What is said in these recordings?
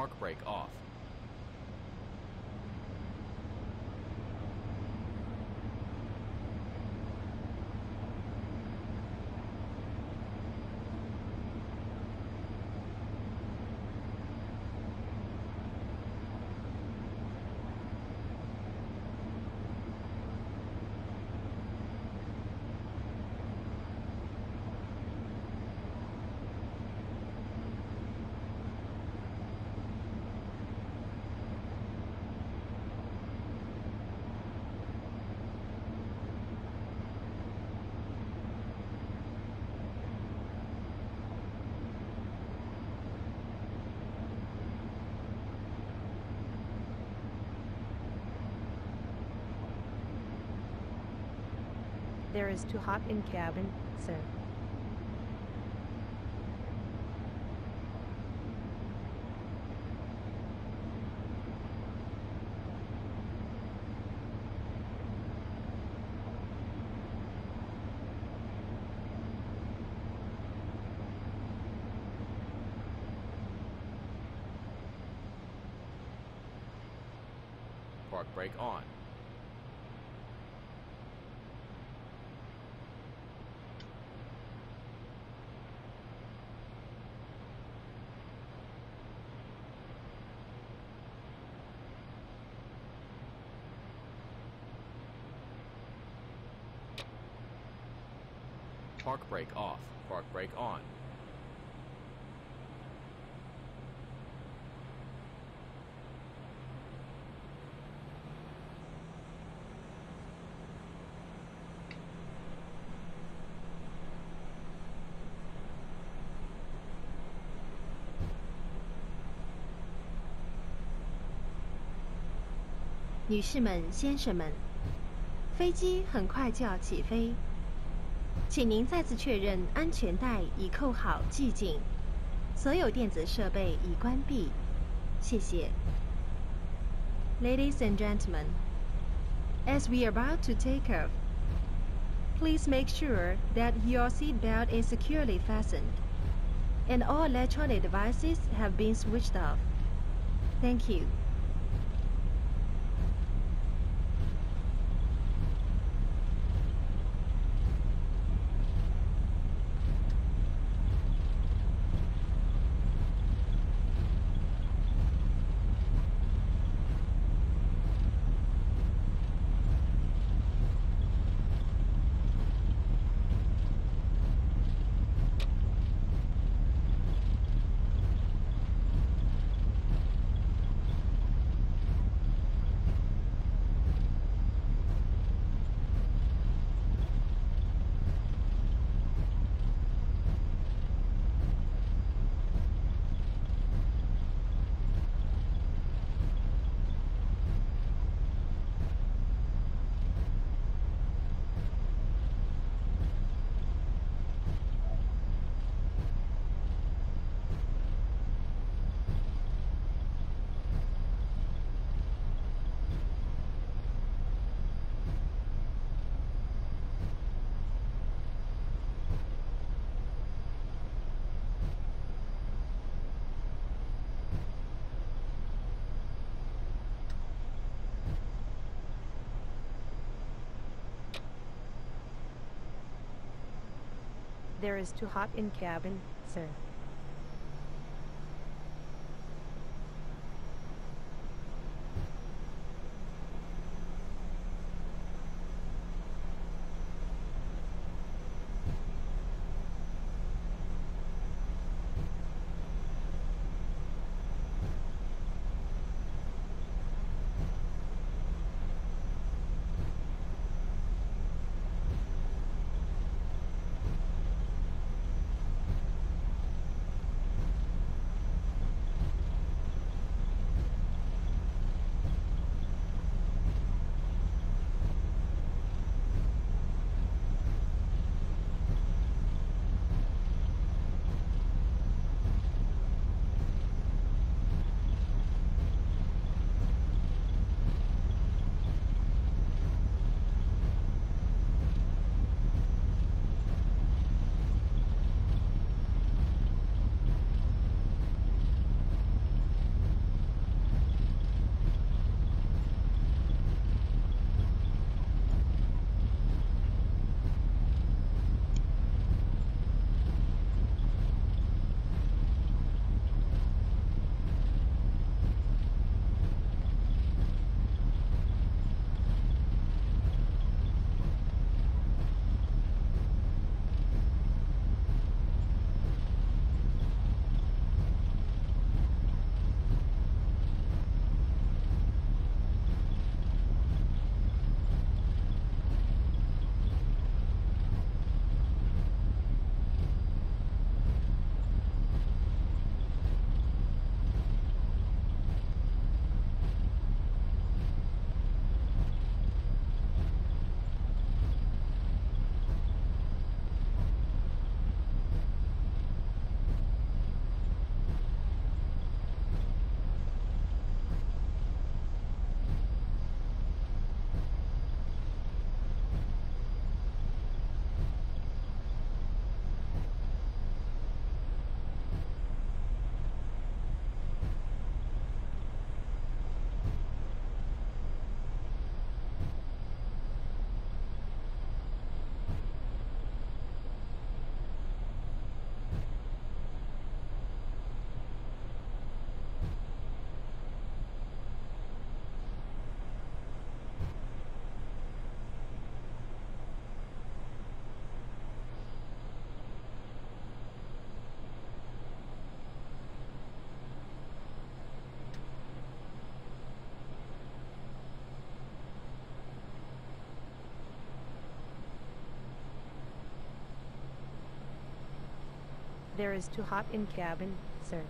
Park brake off. There is too hot in cabin, Park brake off. Park brake on. “女士们、先生们，飞机很快就要起飞，请您再次确认安全带已扣好系紧，所有电子设备已关闭。谢谢。” Ladies and gentlemen, as we are about to take off, please make sure that your seat belt is securely fastened and all electronic devices have been switched off. Thank you. Is too hot in cabin, sir. There is to hop in cabin, sir.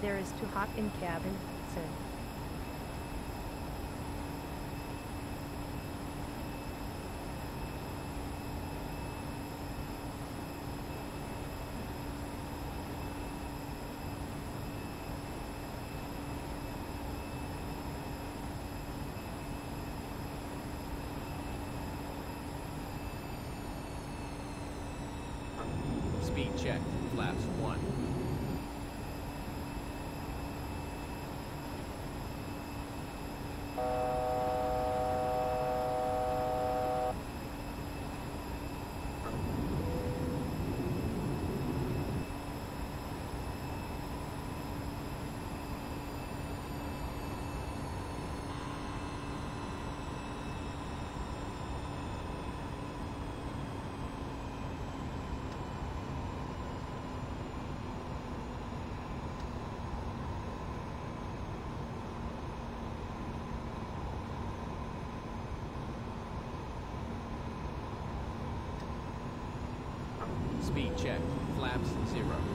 There is to hop in cabin, sir. Speed check. Flaps 1. Check. Flaps 0.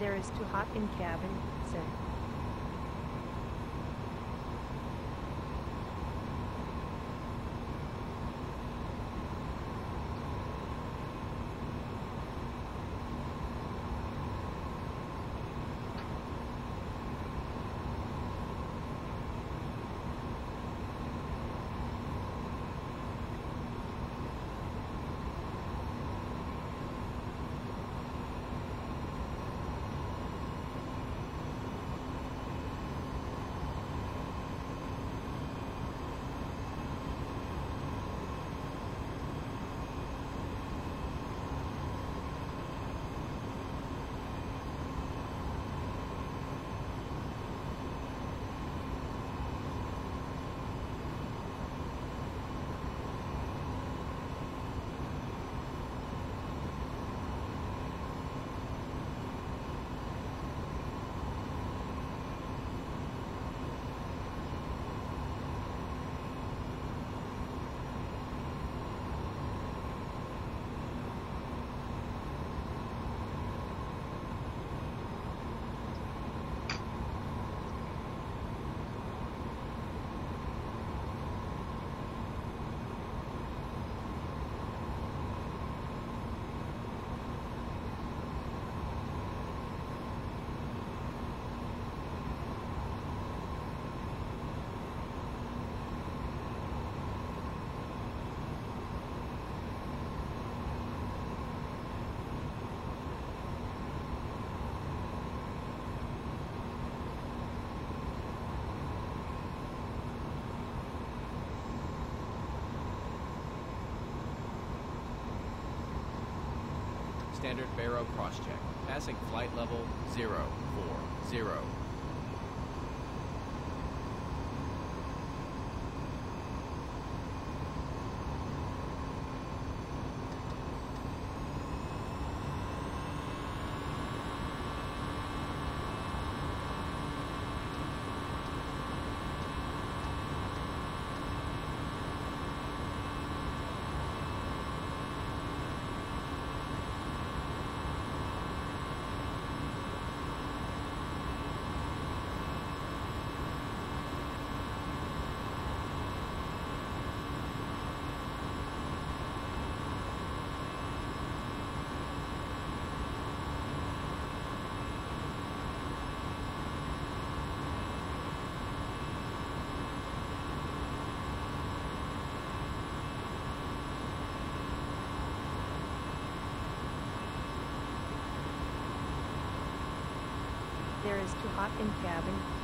There is too hot in cabin. Sim. Standard baro crosscheck. Passing flight level 040. There is too hot in cabin.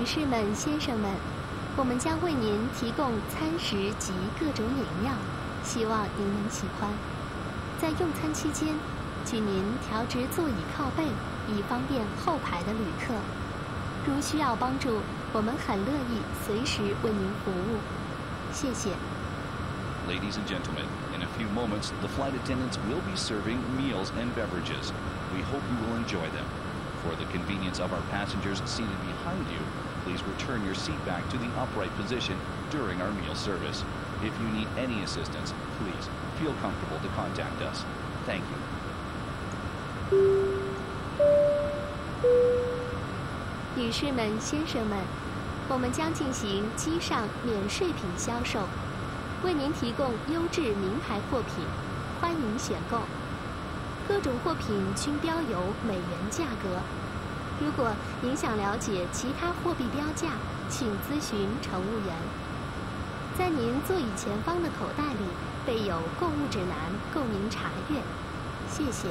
女士们、先生们，我们将为您提供餐食及各种饮料，希望您能喜欢。在用餐期间，请您调直座椅靠背，以方便后排的旅客。如需要帮助，我们很乐意随时为您服务。谢谢。Ladies and gentlemen, in a few moments, the flight attendants will be serving meals and beverages. We hope you will enjoy them. For the convenience of our passengers seated behind you, please return your seat back to the upright position during our meal service. If you need any assistance, please feel comfortable to contact us. Thank you. 女士们、先生们，我们将进行机上免税品销售，为您提供优质名牌货品，欢迎选购。各种货品均标有美元价格。如果您想了解其他货币标价，请咨询乘务员。在您座椅前方的口袋里备有购物指南，供您查阅。谢谢。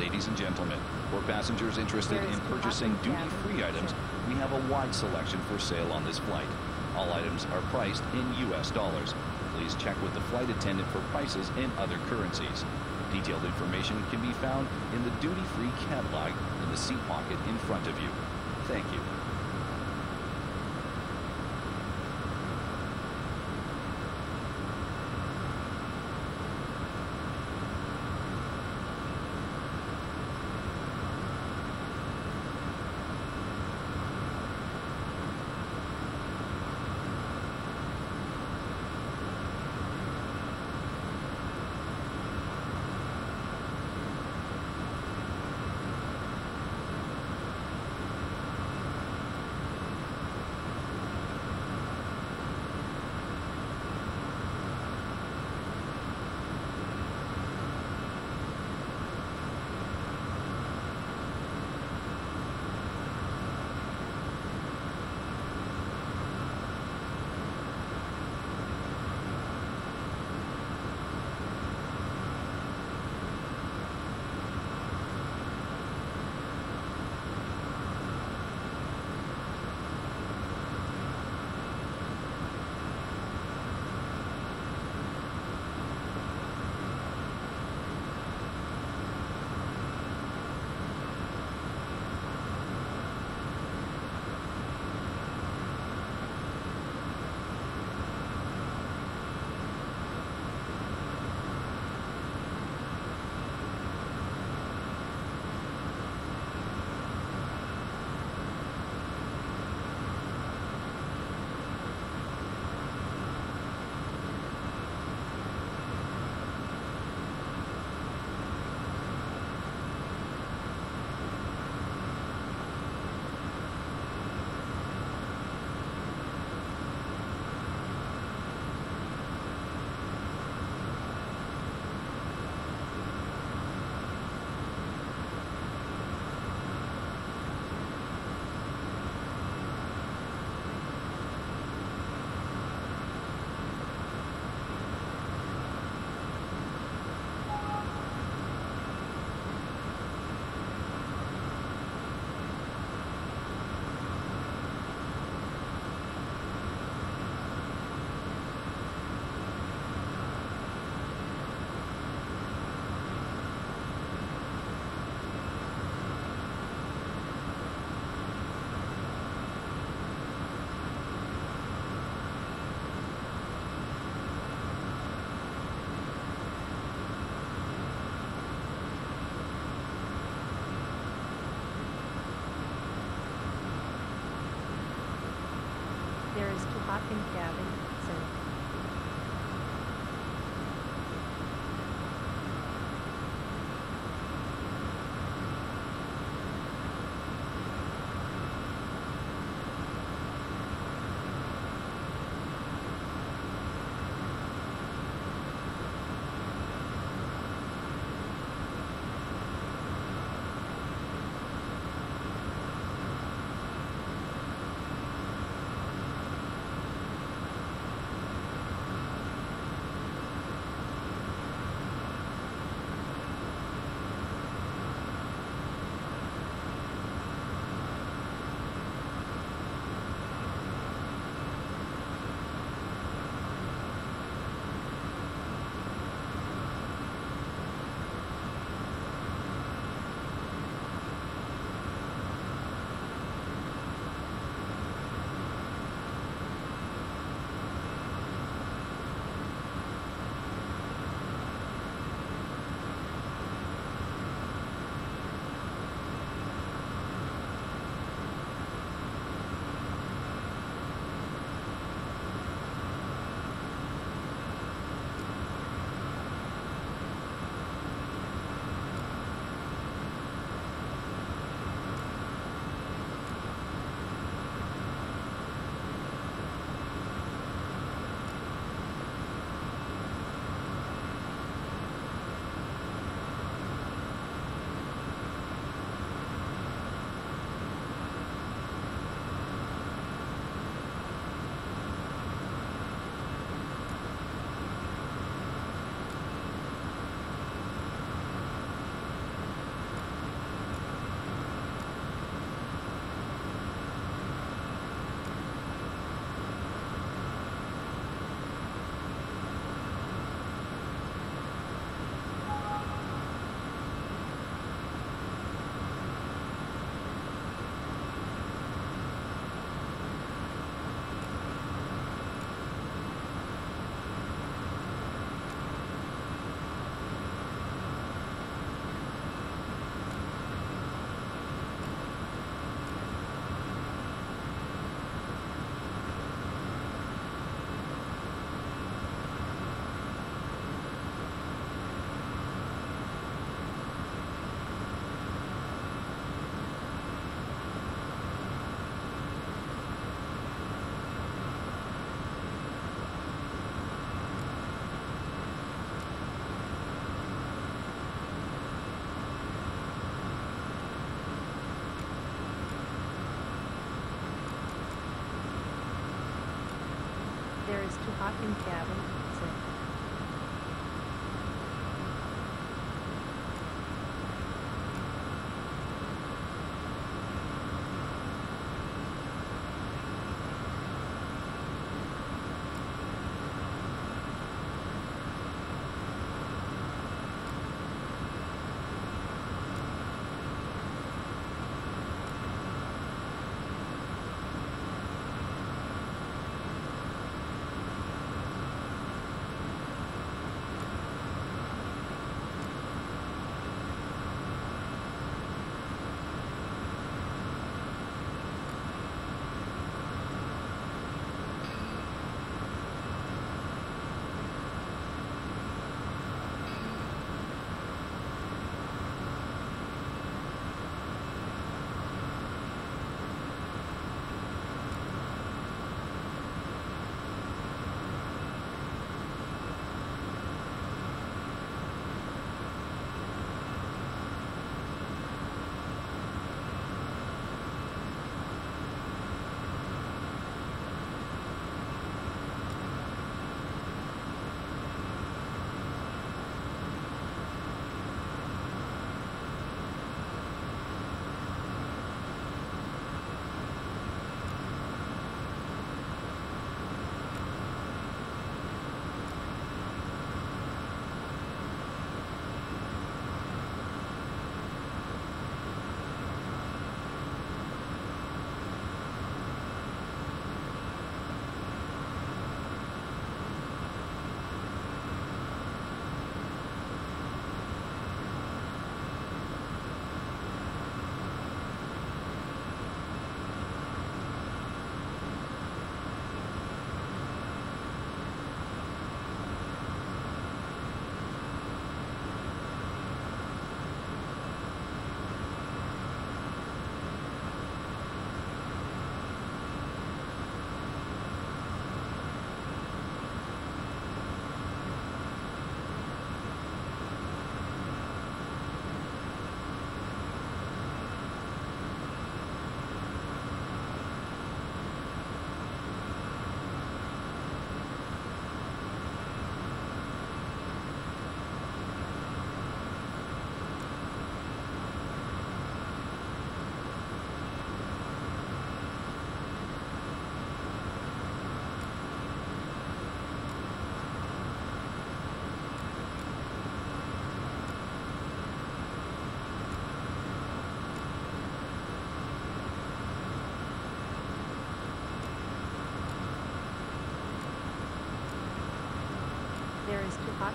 Ladies and gentlemen, for passengers interested There is in two purchasing options, yeah. duty-free items, we have a wide selection for sale on this flight. All items are priced in U.S. dollars. Please check with the flight attendant for prices in other currencies. Detailed information can be found in the duty-free catalog in the seat pocket in front of you. Thank you.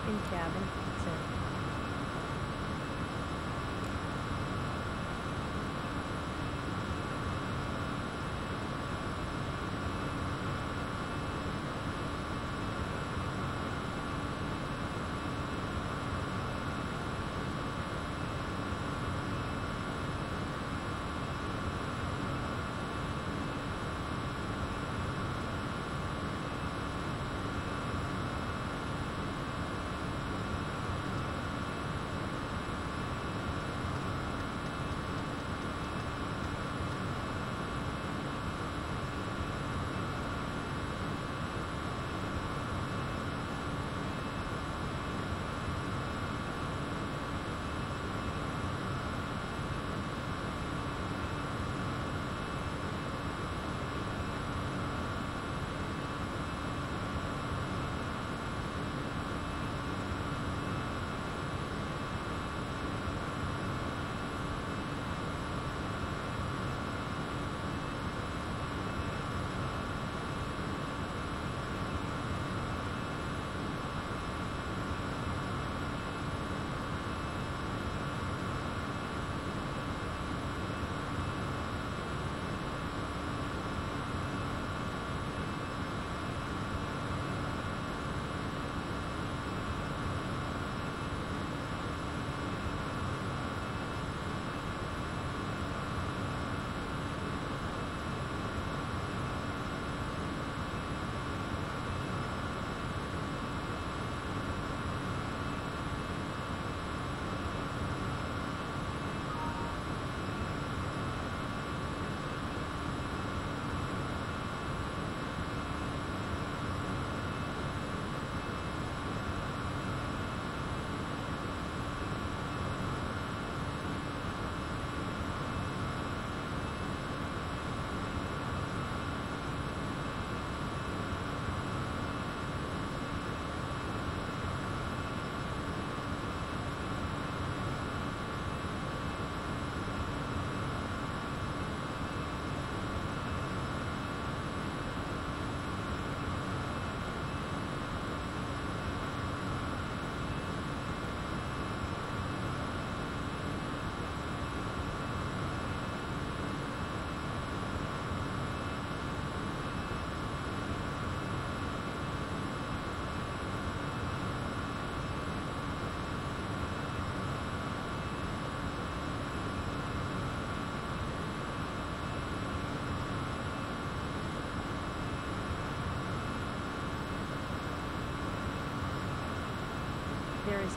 Is too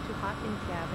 Too hot in cabin,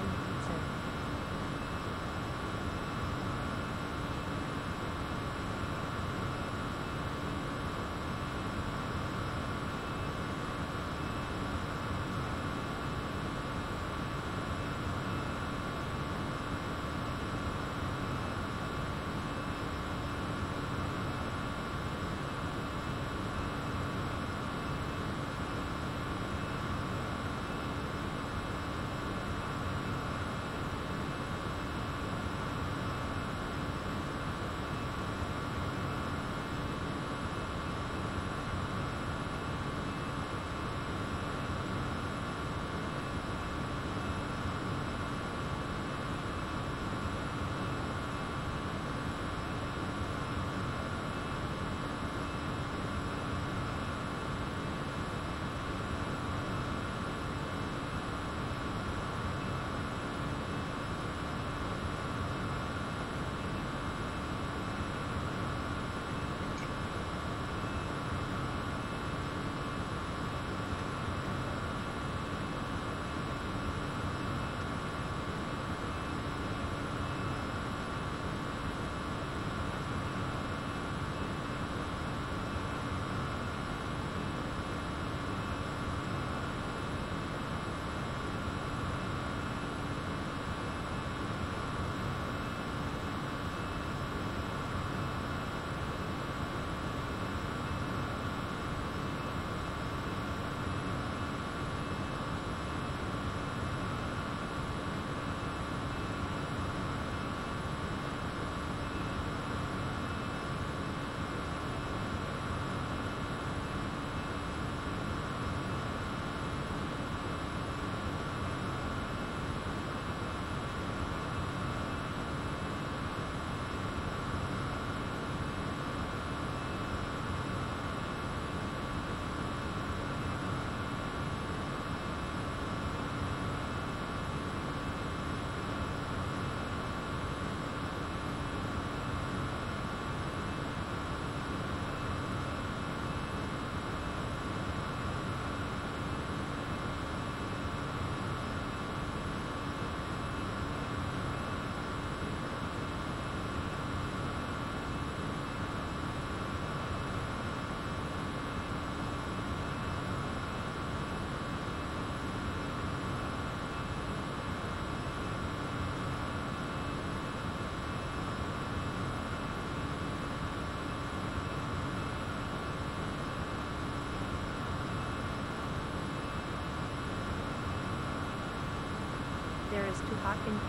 There is too hot in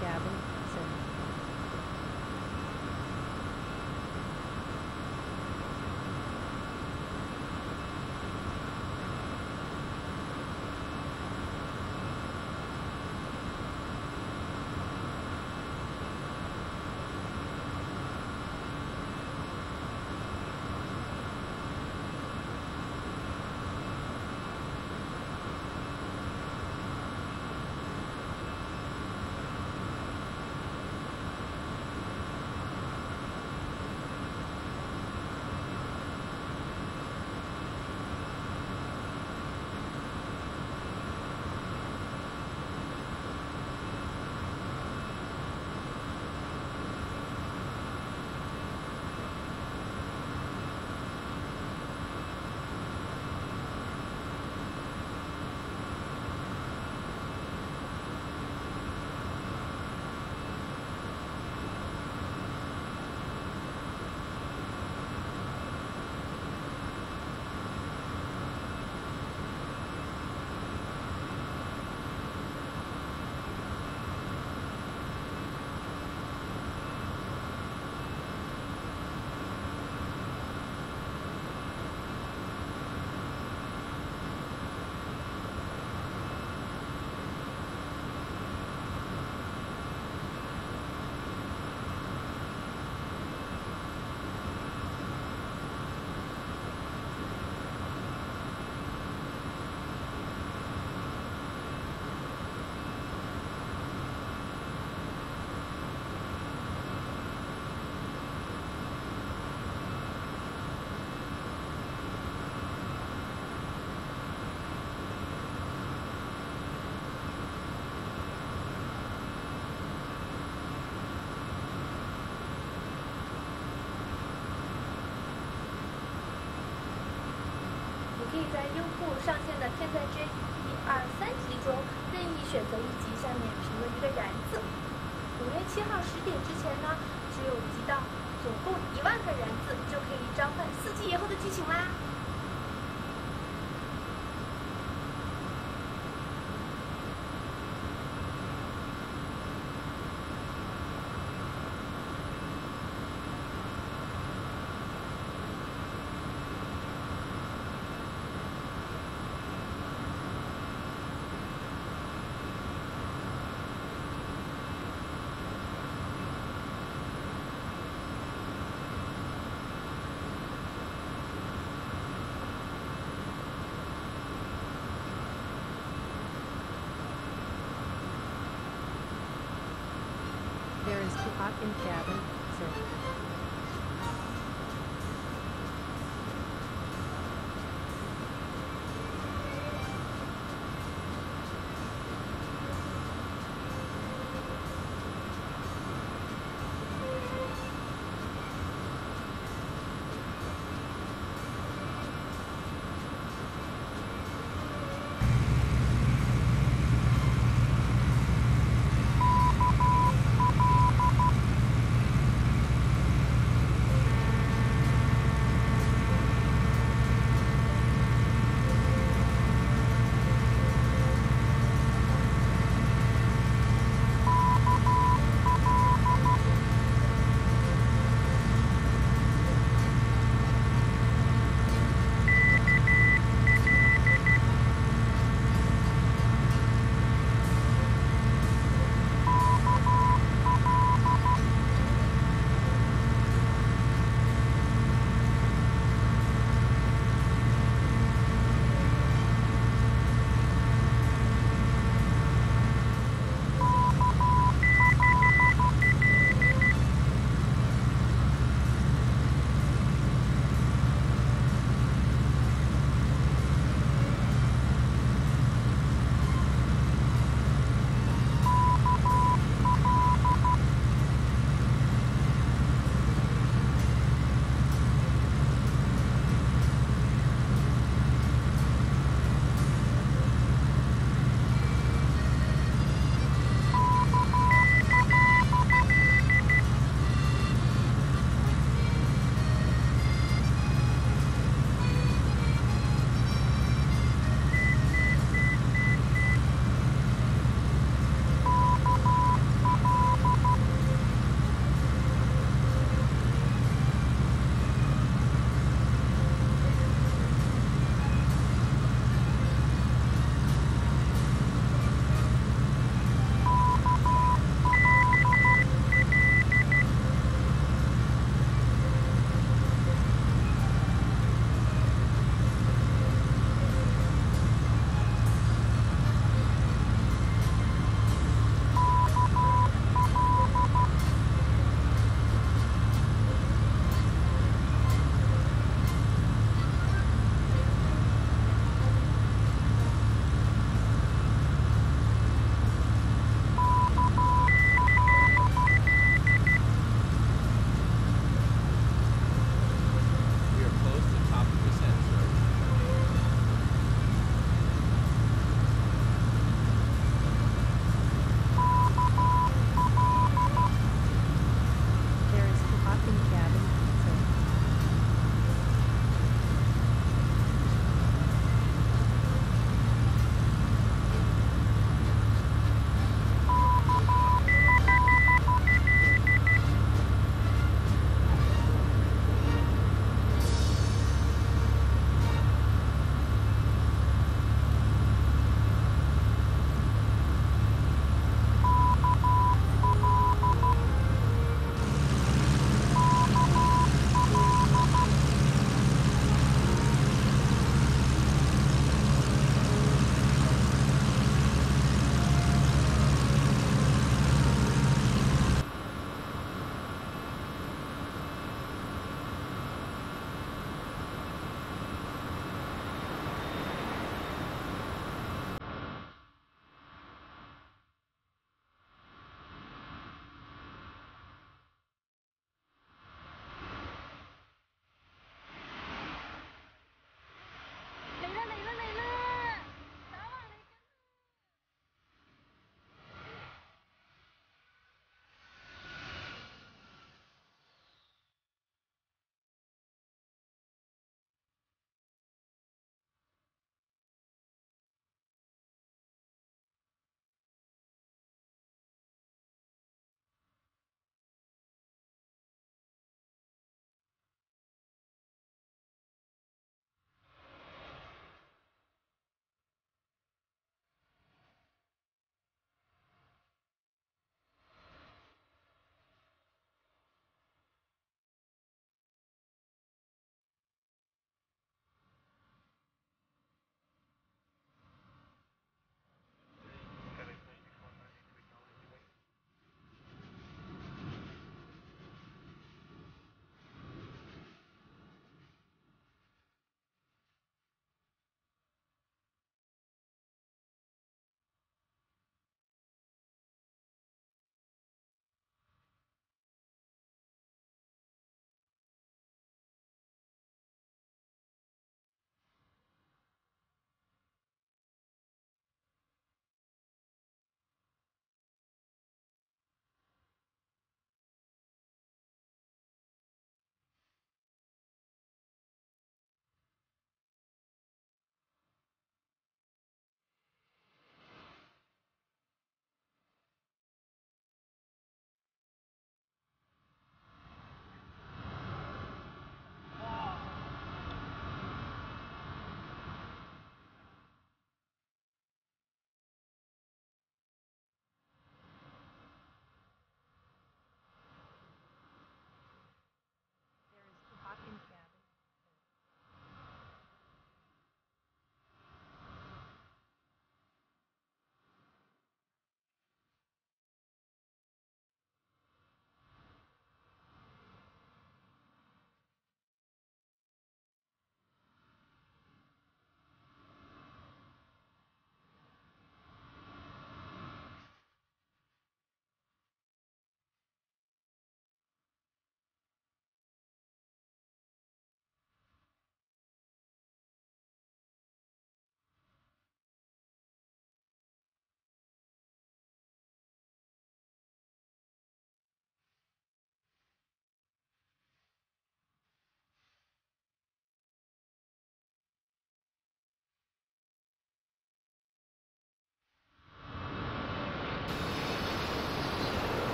in cabin,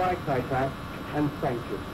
Goodbye, Tai, and thank you.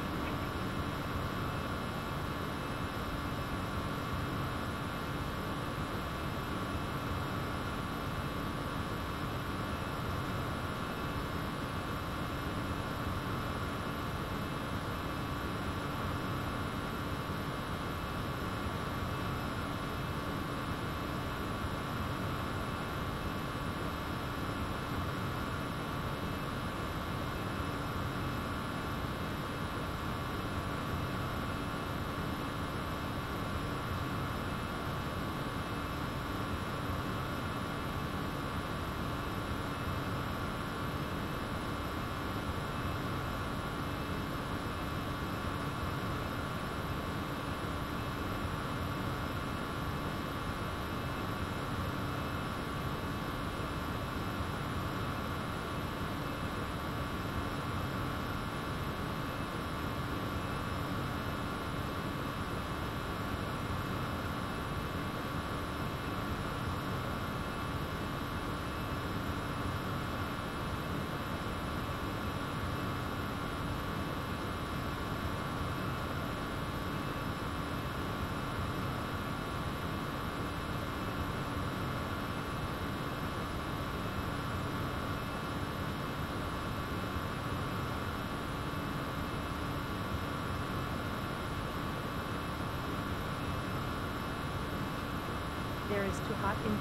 Too hot in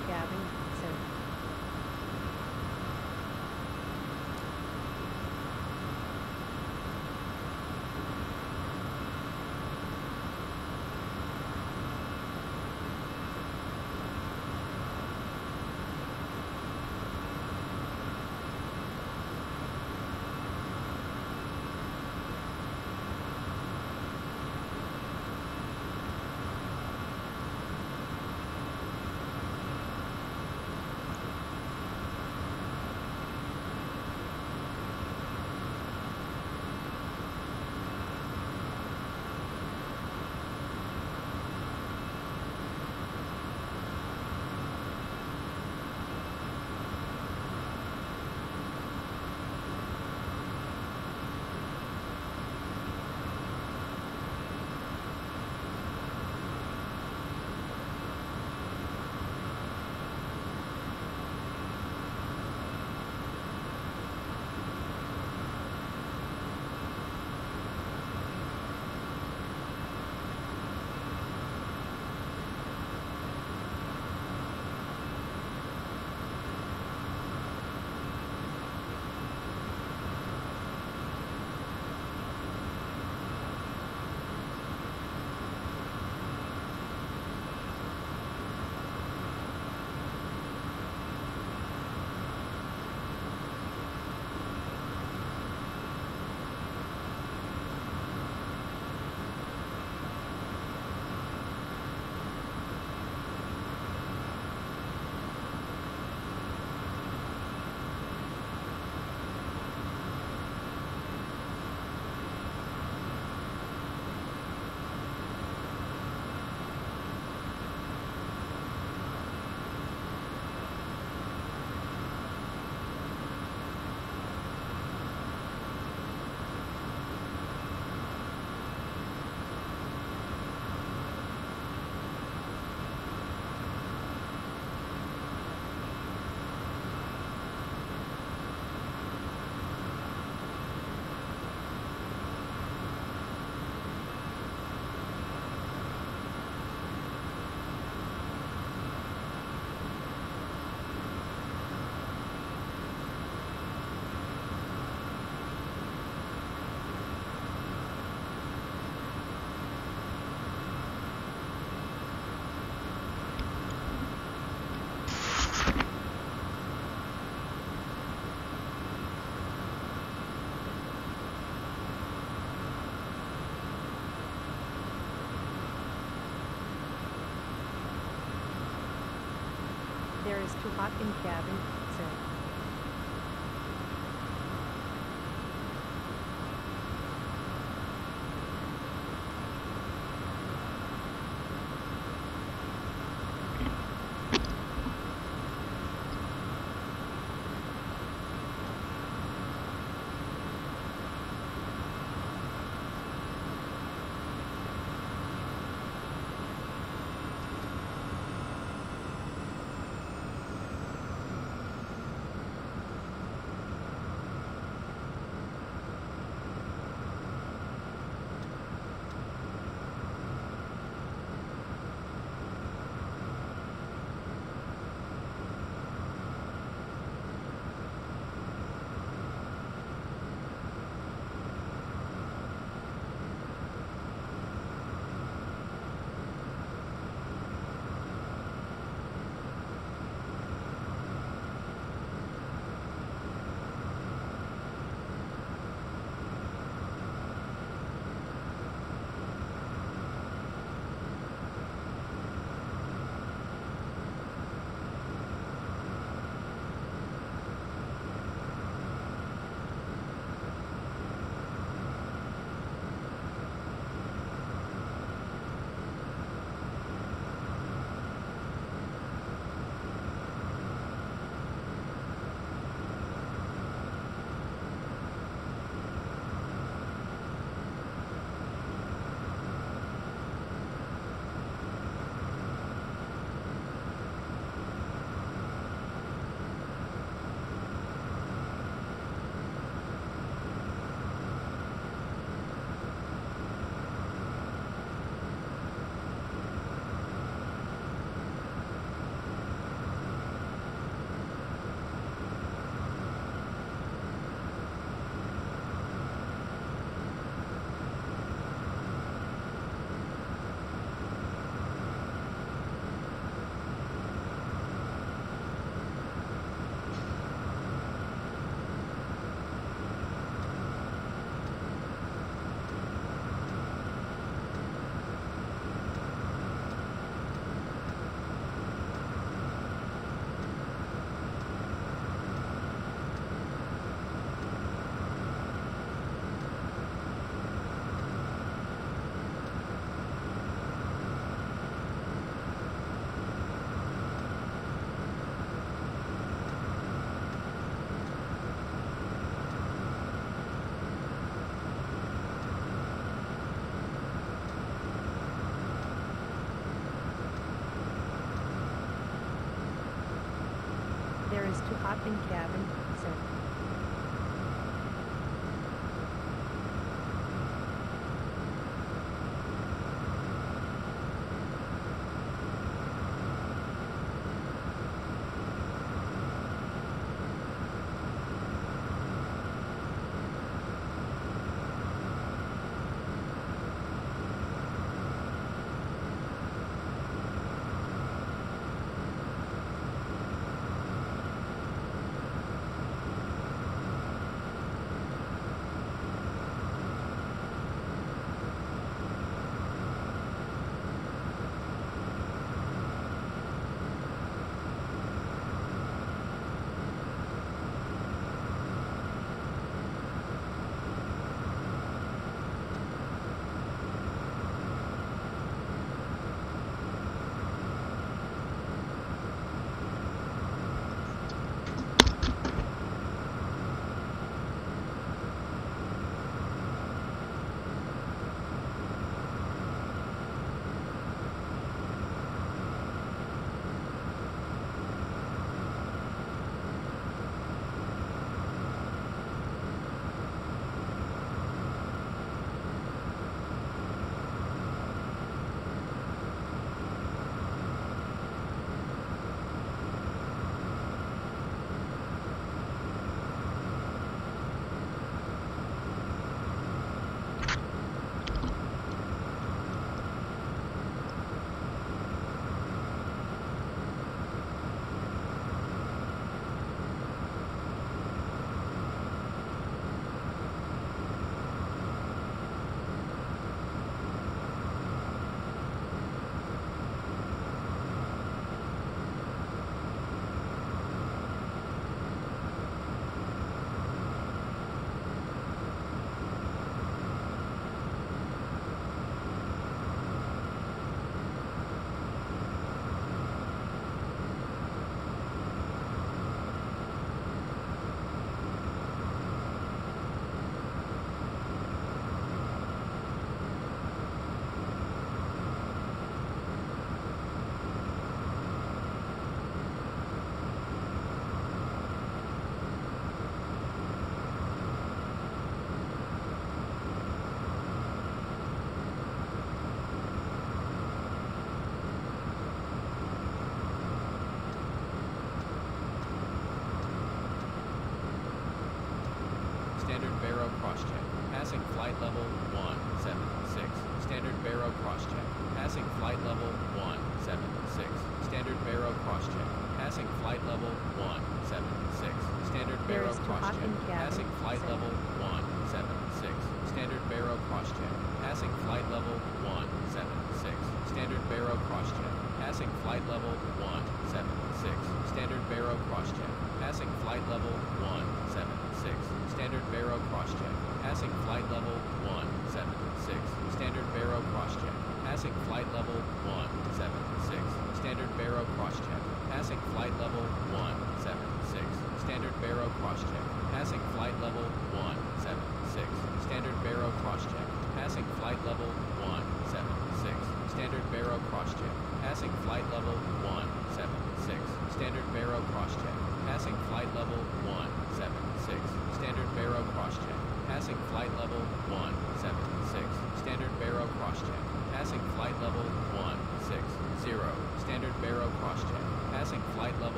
In cabin,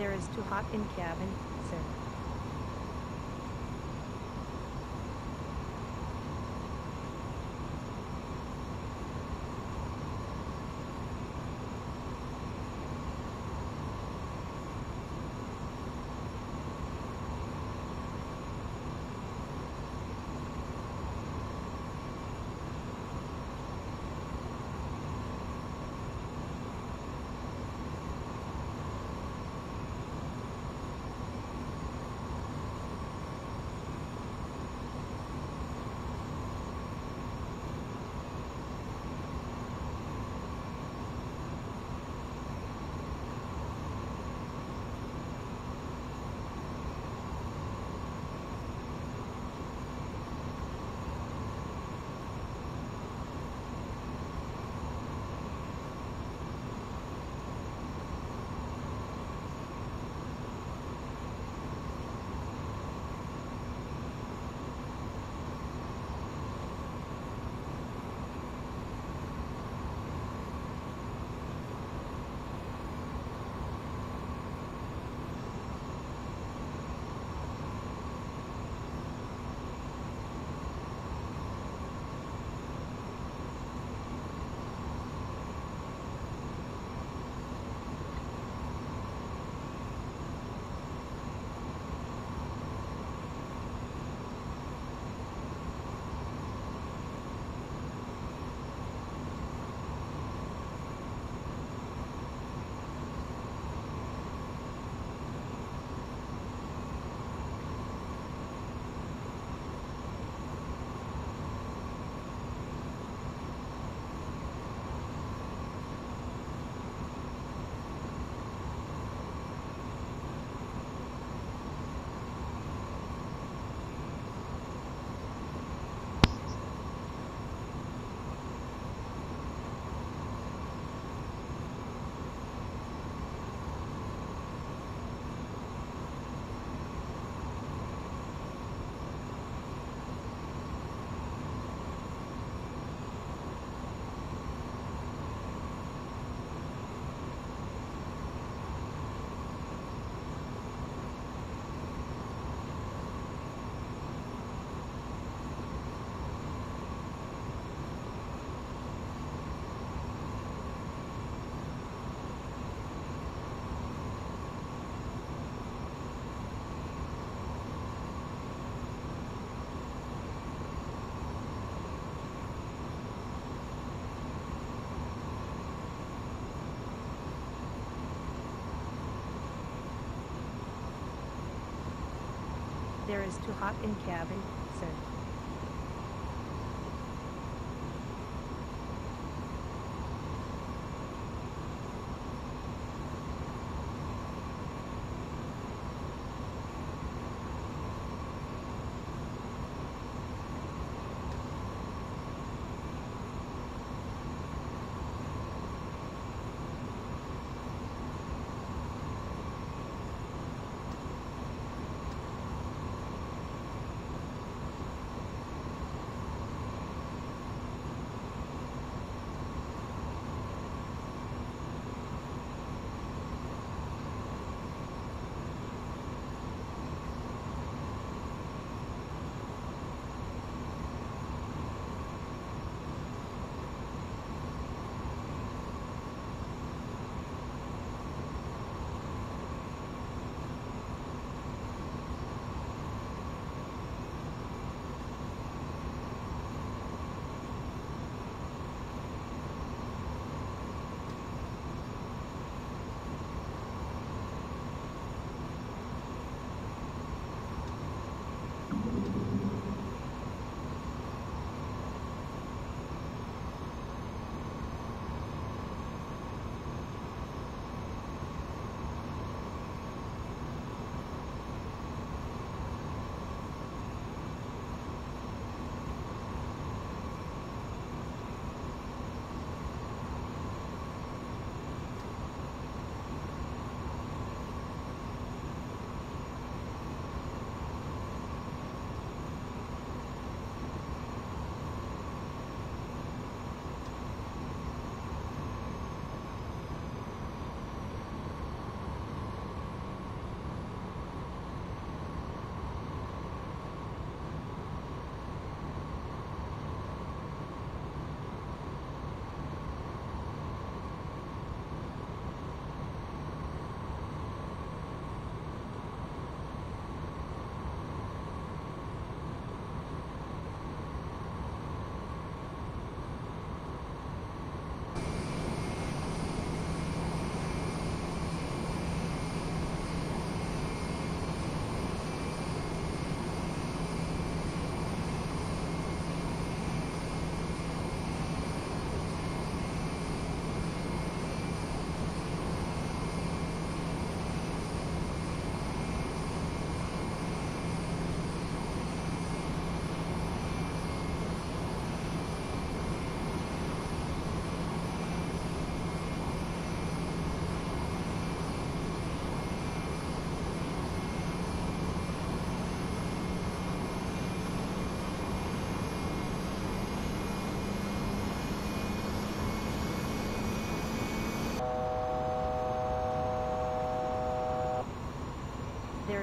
There is too hot in cabin, There is too hot in cabin, sir.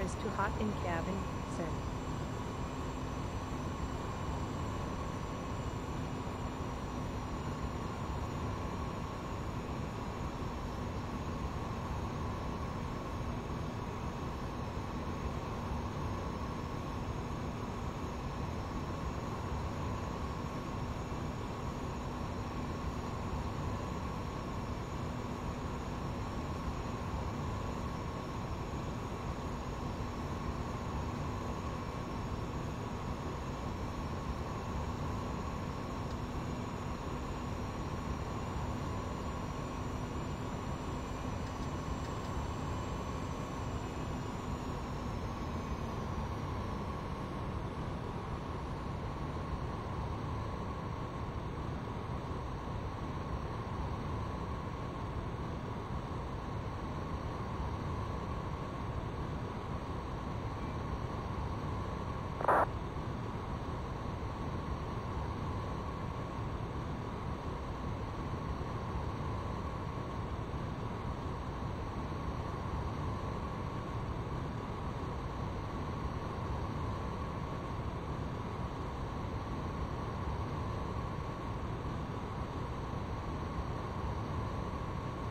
Is too hot in cabin, sir.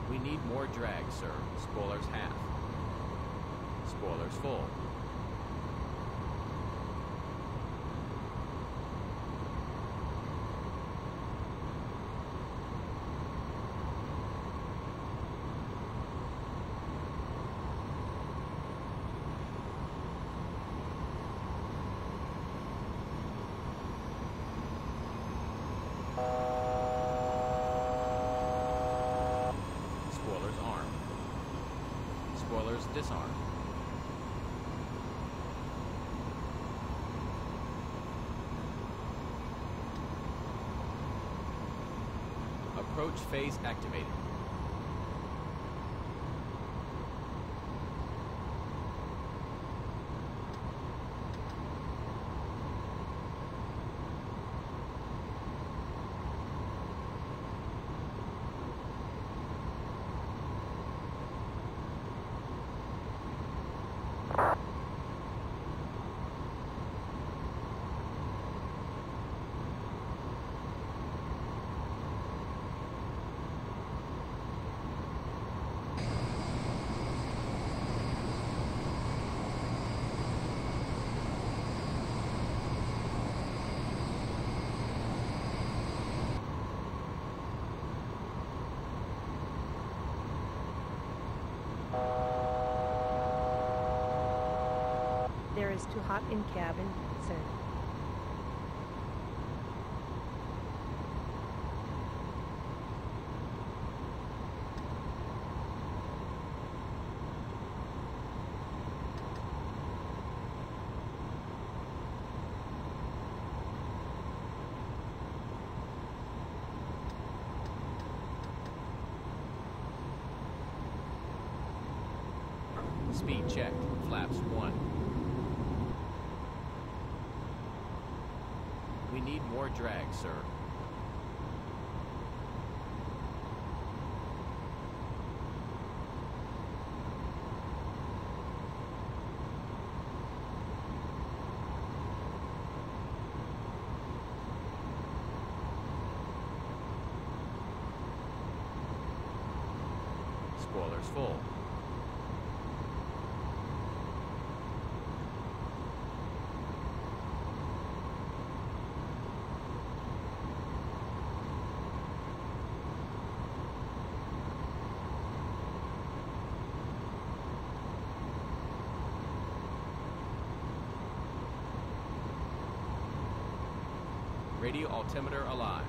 We need more drag, sir. Spoilers half. Spoilers full. Spoilers arm. Spoilers disarm. Approach phase activated. There is too hot in cabin, sir. Speed checked. Flaps 1. We need more drag, sir. Spoilers full. Altimeter alive.